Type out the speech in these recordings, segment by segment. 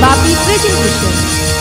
Bapi presentation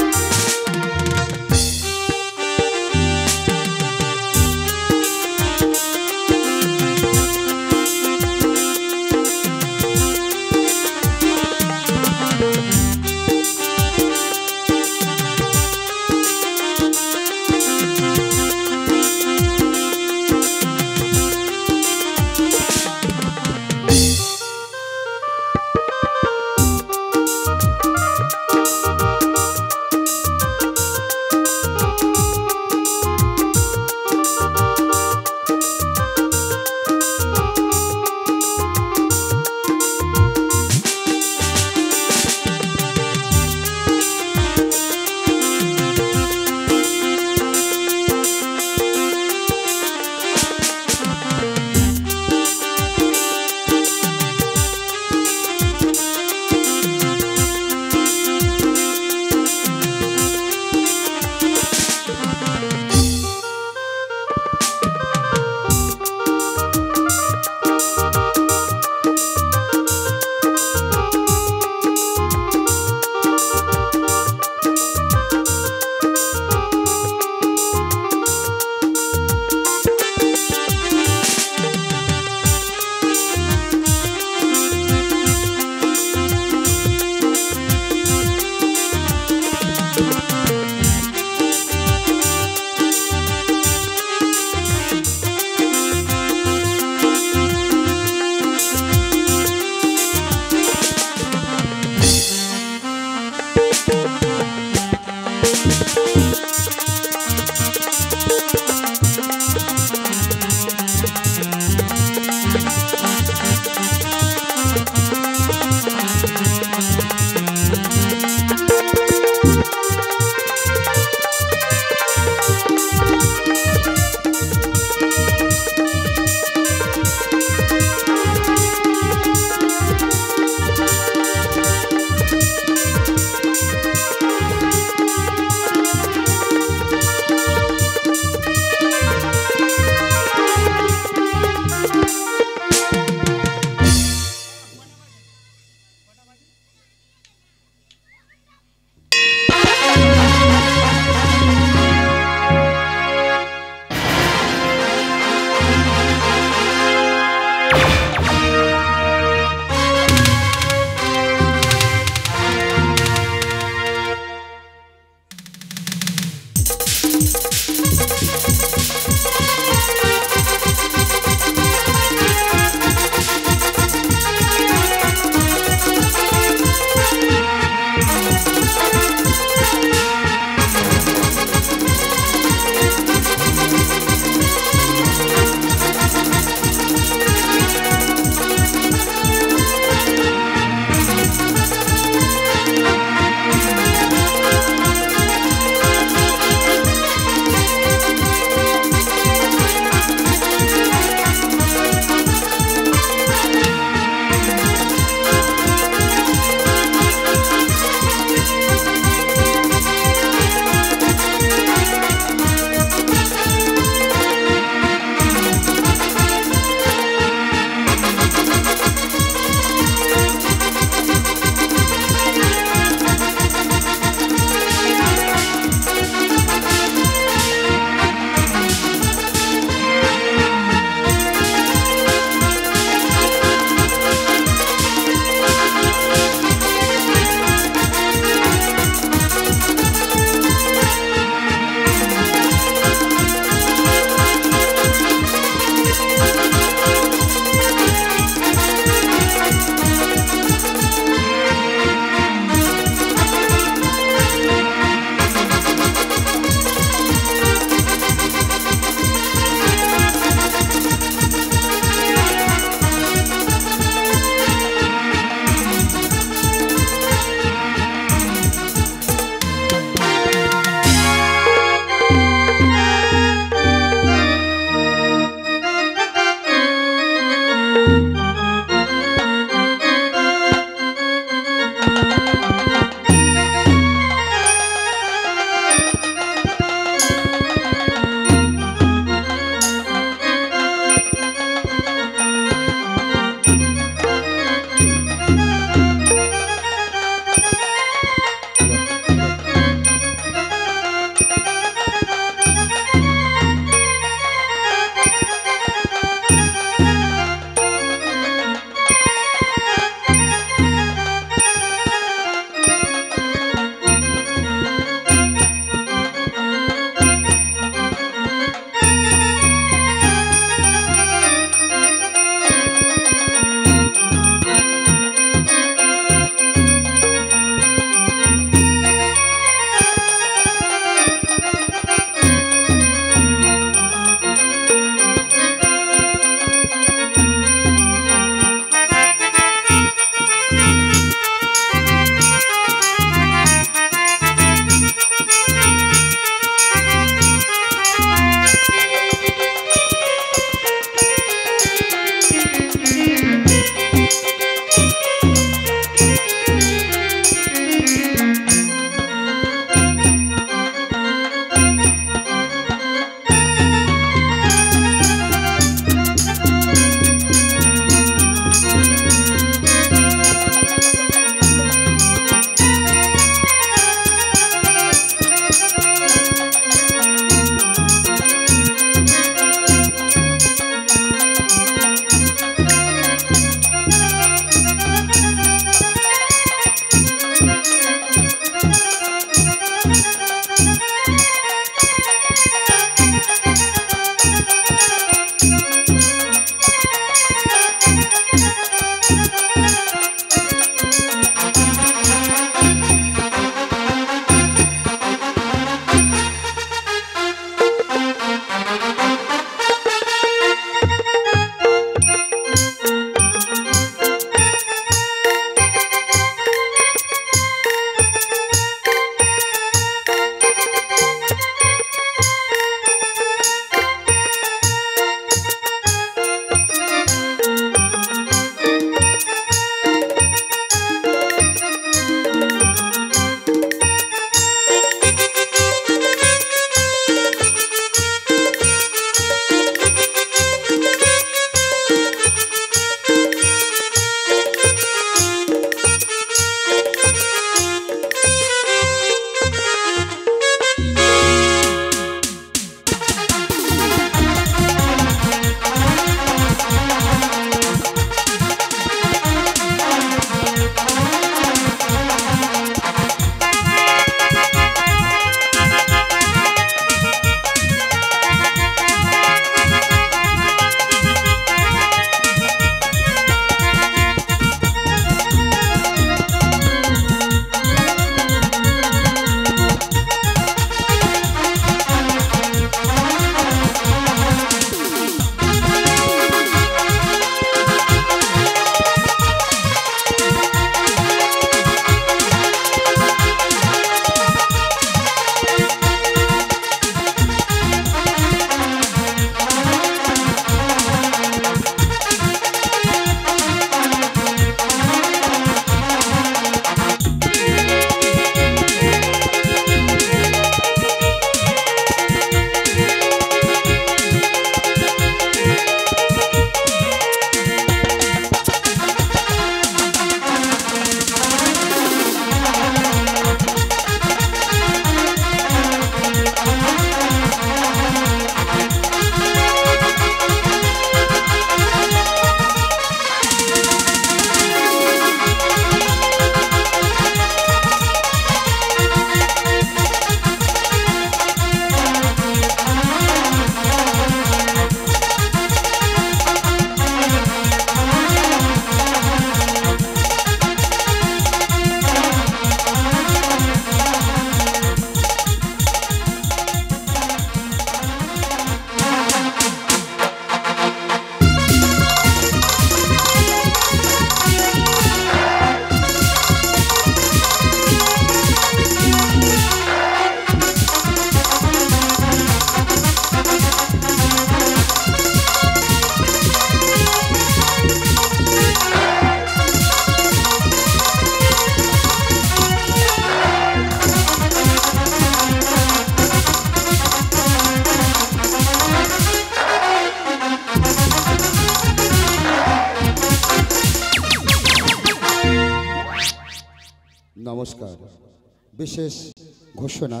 ঘোষণা,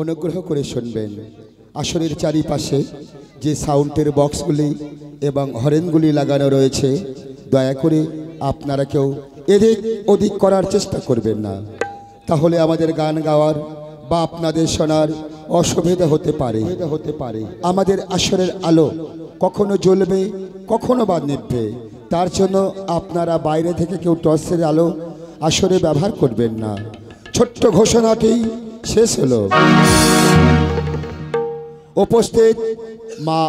অনুগ্রহ করে শুনবেন। আসরের চারিপাশে যে সাউন্ডের বক্সগুলি এবং হরেনগুলি লাগানো রয়েছে, দয়া করে আপনারা কেউ এদিক ওদিক করার চেষ্টা করবেন না। তাহলে আমাদের গান গাওয়ার বা আপনাদের শোনার অসুবিধা হতে পারে। হতে পারে আমাদের আসরের আলো কখনো জ্বলবে, কখনো বা নিভবে। তার জন্য আপনারা বাইরে থেকে কেউ টর্চের আলো আসরে ব্যবহার করবেন না। ছোট্ট ঘোষণাটি শেষ হলো। উপস্থিত মা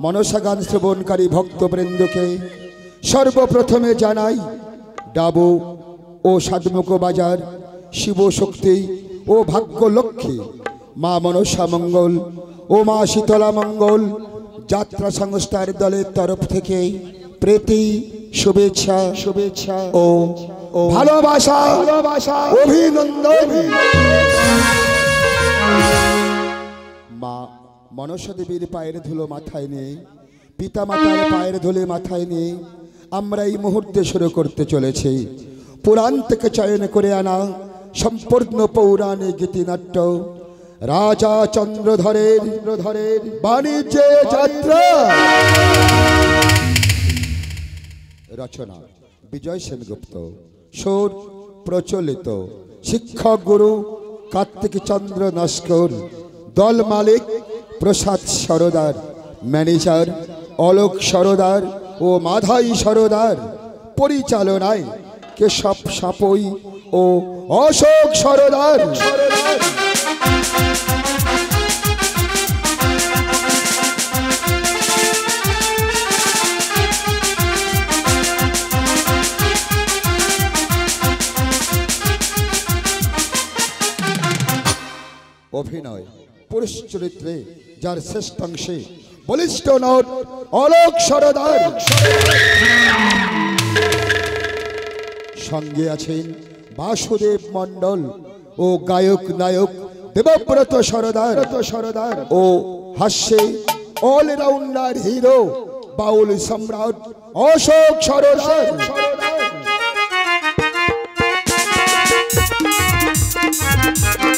মনসা গান শ্রবণকারী ভক্তবৃন্দকে সর্বপ্রথমে জানাই ডাবু ও সাতমুখ বাজার শিব শক্তি ও ভাগ্য লক্ষ্মী মা মনসা মঙ্গল ও মা শীতলা মঙ্গল যাত্রা সংস্থার দলের তরফ থেকে প্রীতি শুভেচ্ছা শুভেচ্ছা। ও ভালোবাসা অভিনন্দন। মা মনসা দেবীর পায়ের ধুলো মাথায় নিয়ে পিতা মাতার পায়ের ধুলে মাথায় নিয়ে আমরা এই মুহূর্তে শুরু করতে চলেছি। পুরাণ থেকে চয়ন করে আনা সম্পূর্ণ পৌরাণিক গীতিনাট্য। রাজা চন্দ্রধরের চন্দ্রধরের বাণিজ্য যাত্রা। রচনা বিজয় সেনগুপ্ত। সুর প্রচলিত। শিক্ষক গুরু কার্তিক চন্দ্র নস্কর, দল মালিক প্রসাদ সরদার, ম্যানেজার অলোক সরদার ও মাধাই সরদার, পরিচালনায় কেশব সাপই ও অশোক সরদার। অভিনয় পুরুষ চরিত্রে যার শ্রেষ্ঠাংশে বলিষ্ঠ নট অলোক সরদার। সঙ্গে আছেন বাসুদেব মণ্ডল ও গায়ক নায়ক দেবব্রত সরদার সরদার ও হাস্যে অলরাউন্ডার হিরো বাউল সম্রাট অশোক সরদার। স্ত্রী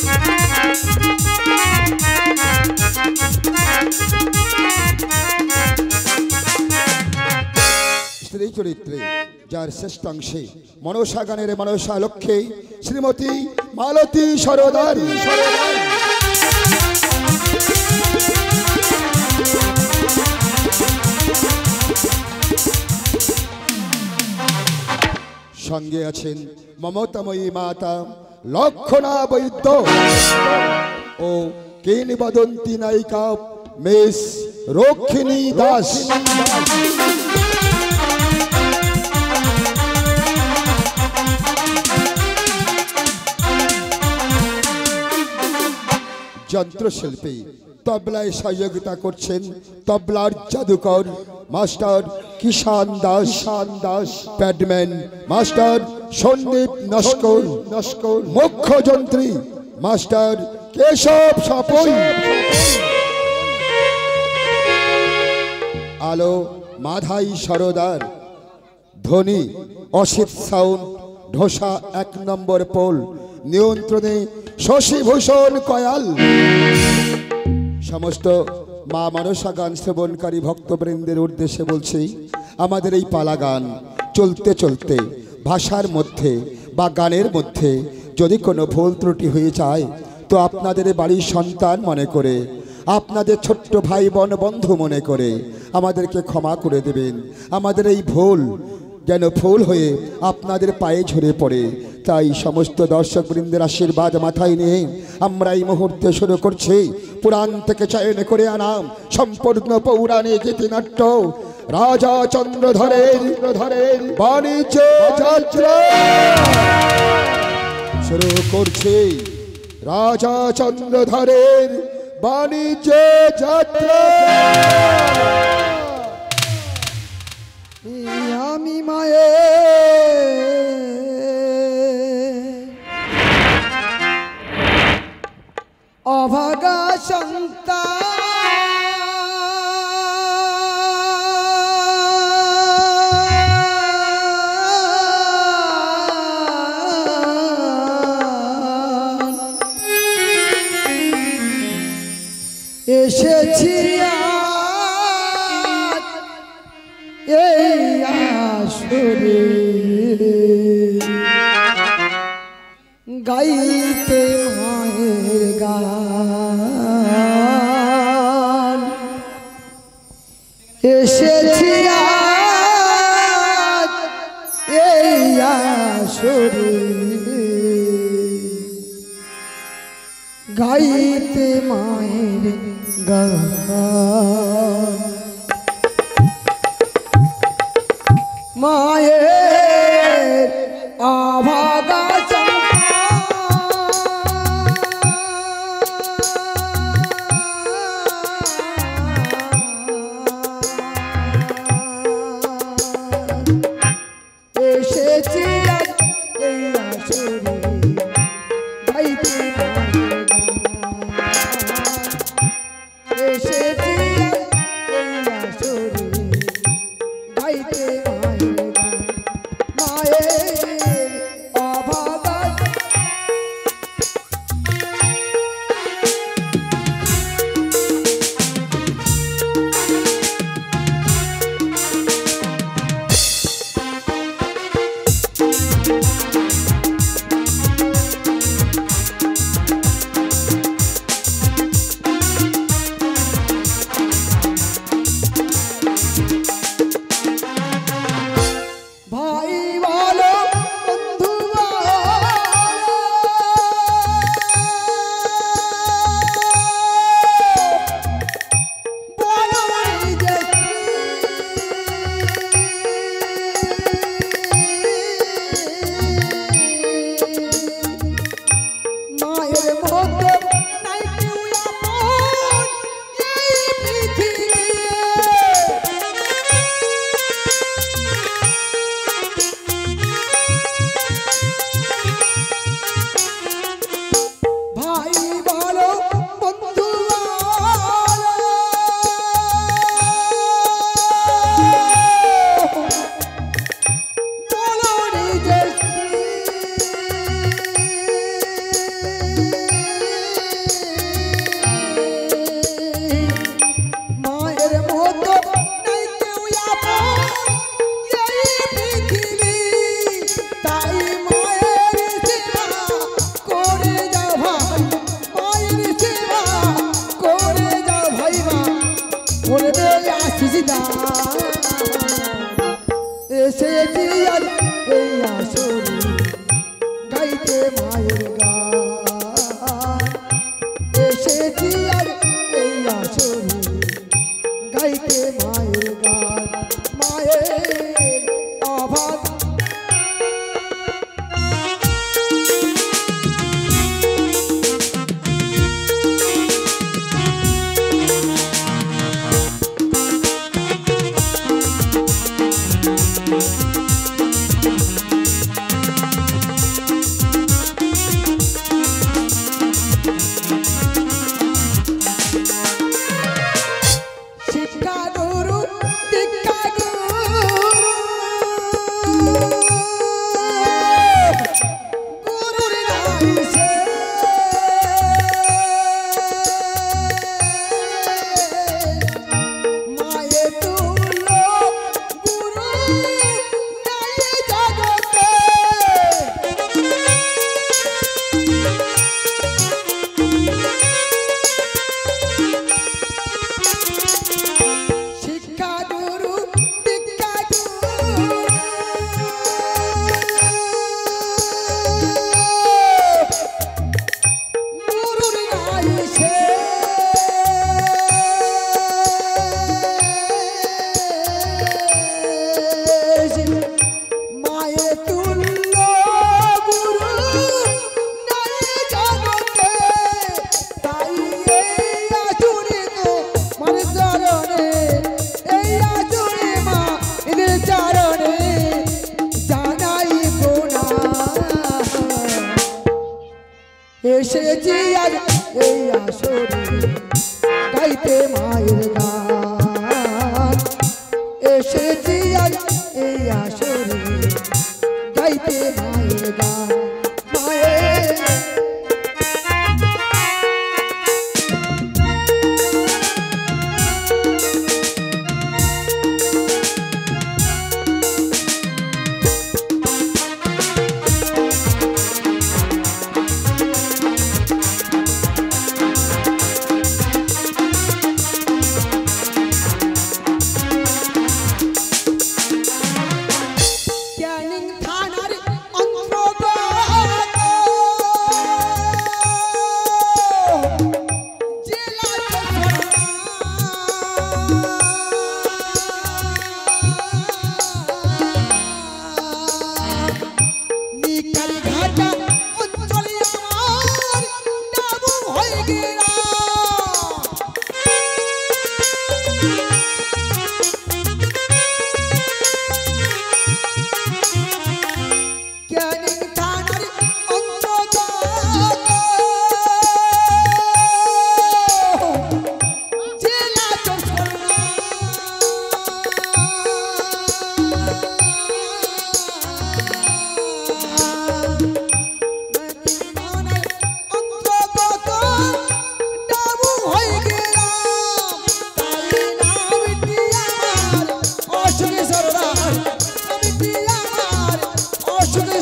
চরিত্রে, যার শ্রেষ্ঠাংশে মনসা গানের মনসা লক্ষ্যে শ্রীমতী মালতী সরদার। সঙ্গে আছেন মমতাময়ী মাতা লক্ষণা বৈদ্য ও কিংবদন্তি নায়িকা মিস রক্ষিণী দাস। যন্ত্রশিল্পী। তবলায় সহযোগিতা করছেন তবলার জাদুকর মাস্টার কিষান দাস। শান দাস। প্যাডম্যান মাস্টার সন্দীপ নস্কর। নস্কর। মুখ্য যন্ত্রী মাস্টার কেশব সাপই। আলো মাধাই সরদার। ধ্বনি অসিত সাউন্ড ঢোসা এক নম্বর পোল। নিয়ন্ত্রণে শশীভূষণ কয়াল। সমস্ত মা মানসা গান শ্রবণকারী ভক্তবৃন্দের উদ্দেশ্যে বলছি, আমাদের এই পালা গান চলতে চলতে ভাষার মধ্যে বা গানের মধ্যে যদি কোনো ভুল ত্রুটি হয়ে যায়, তো আপনাদের বাড়ির সন্তান মনে করে, আপনাদের ছোট্ট ভাই বোন বন্ধু মনে করে আমাদেরকে ক্ষমা করে দেবেন। আমাদের এই ভুল যেন ফুল হয়ে আপনাদের পায়ে ঝরে পড়ে তাই সমস্ত দর্শক বৃন্দের আশীর্বাদ মাথায় নিয়ে আমরা এই মুহূর্তে শুরু করছি। পুরাণ থেকে চয়ন করে আনাম। সম্পূর্ণ পৌরাণিক গীতিনাট্য রাজা চন্দ্রধরের ধরের বাণিজ্য শুরু করছি। রাজা চন্দ্রধরের বাণিজ্য যাত্রা। আমি মায়ে অভাগা সন্তান।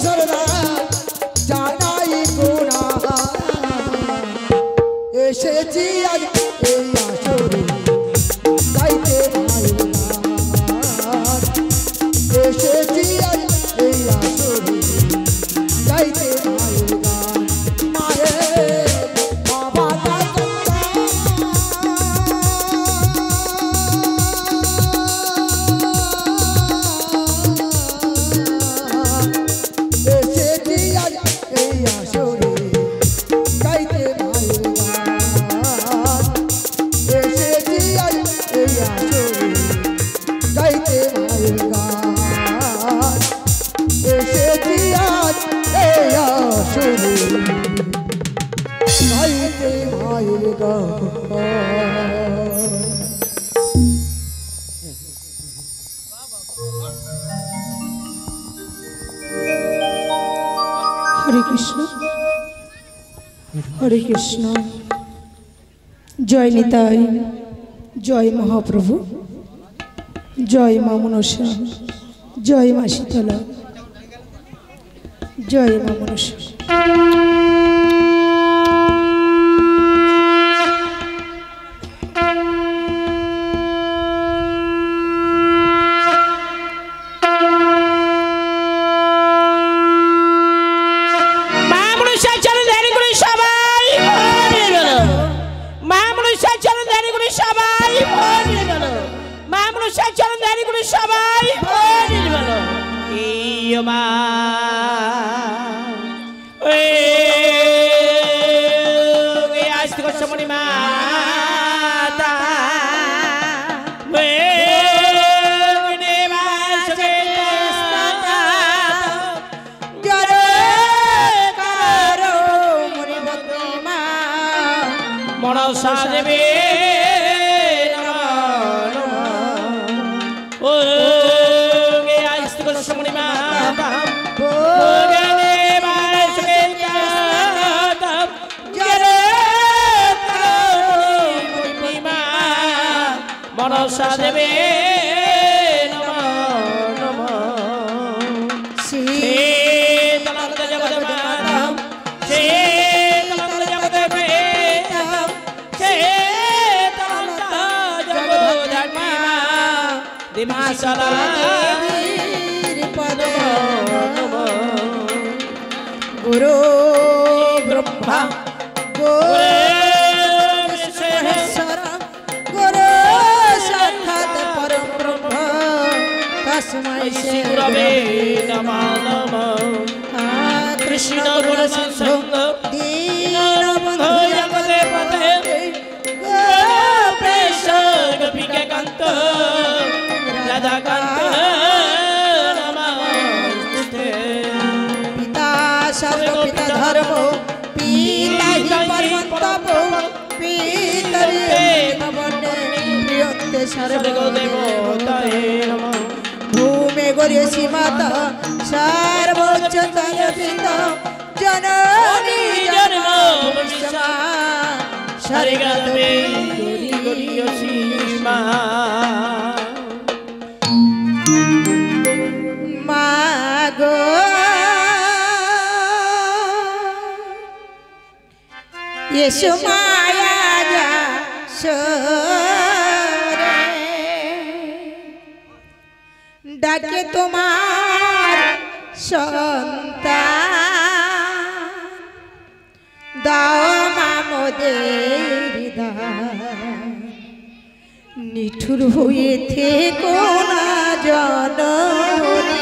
সরদা জানাই গুণা এসেছি জয় নিতাই জয় মহাপ্রভু জয় মা মনসা জয় মা শীতলা জয় মা মনসা। দিমাসলা গুরু ব্রহ্মা গুরু কৃষ্ণ গুণ সংসঙ্গ দীনবন্ধু জগতে পথে গোপেশ গোপিকা কান্ত রাধাকান্ত নমস্তে পিতা সর্বপিতা ধর্ম পিতা হি পরমন্তপ পিতরি প্রিয়ন্তে সর্বদেব সর্বদেবতায়ে নমঃ ভূমে গরিয়সী মাতা সর্বোচ্চ তয়পিত জননী জন্ম বিশ্বমা সারিগাতে ইয়েশু মায়া যা ডাকে তোমার সন্তান দাও মামদের নিঠুর হয়ে থেকো না জননী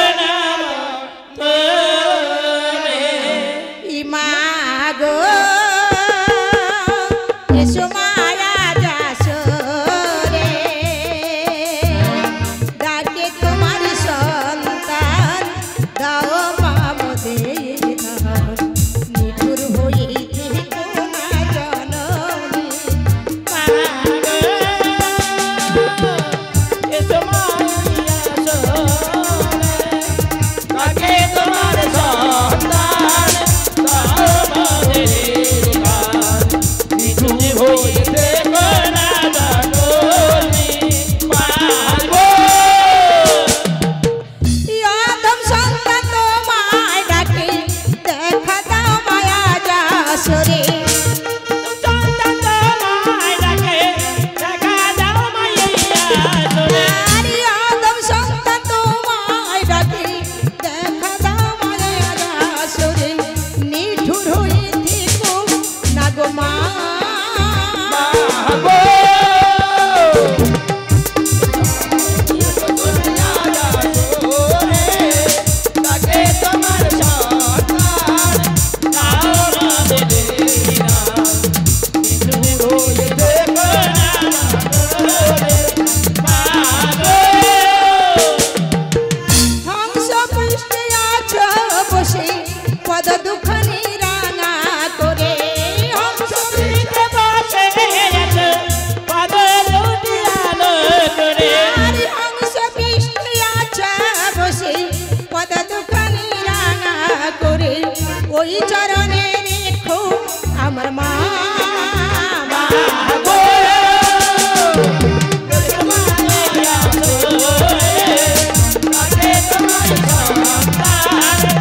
हाँ